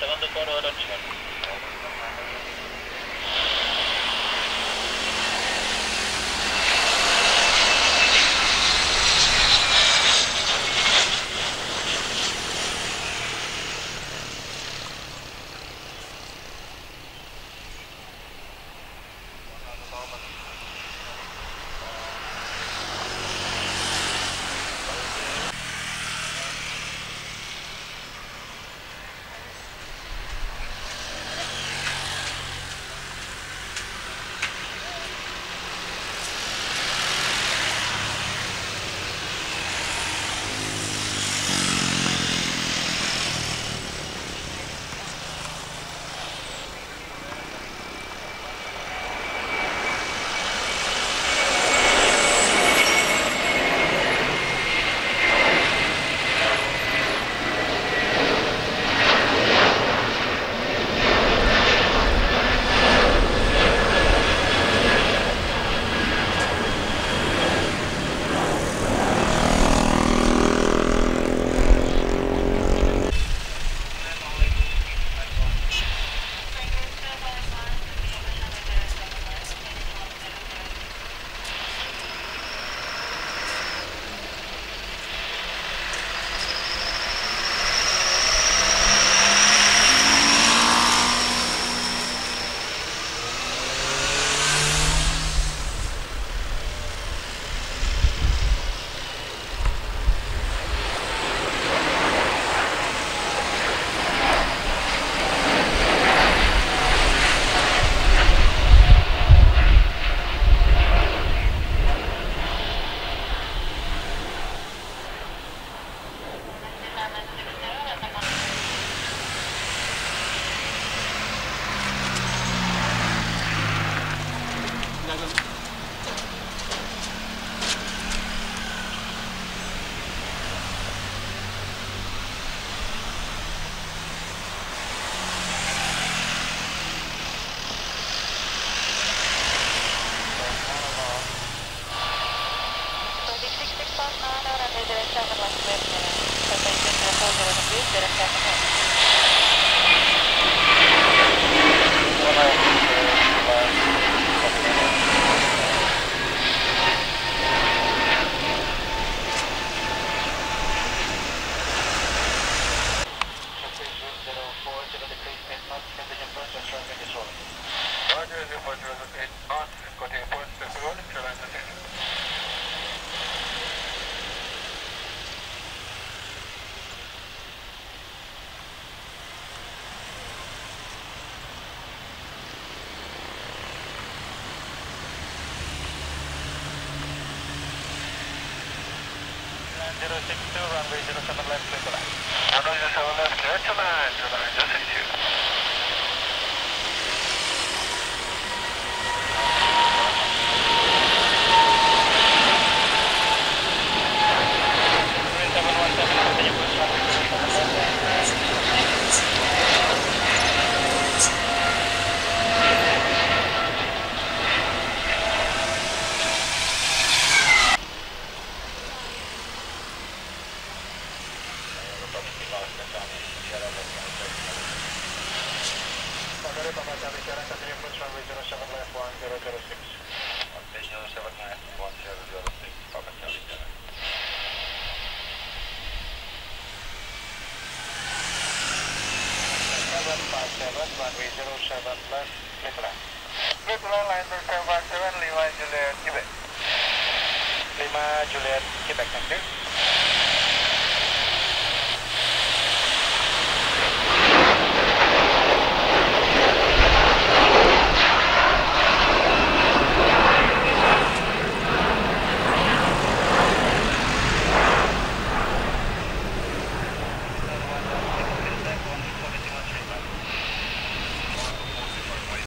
segundo coro de los niños. Japan マーラーラメデレシャーのマスメッセン、サタイテンのホールのビューテレシャーの Zero six two, runway zero seven left, clear to land. Runway 07 left, clear to land, Seven five seven, runway zero seven left, clear to land. Clear to land, line 0757, Lima Juliet, Quebec. Lima Juliet, Quebec, thank you.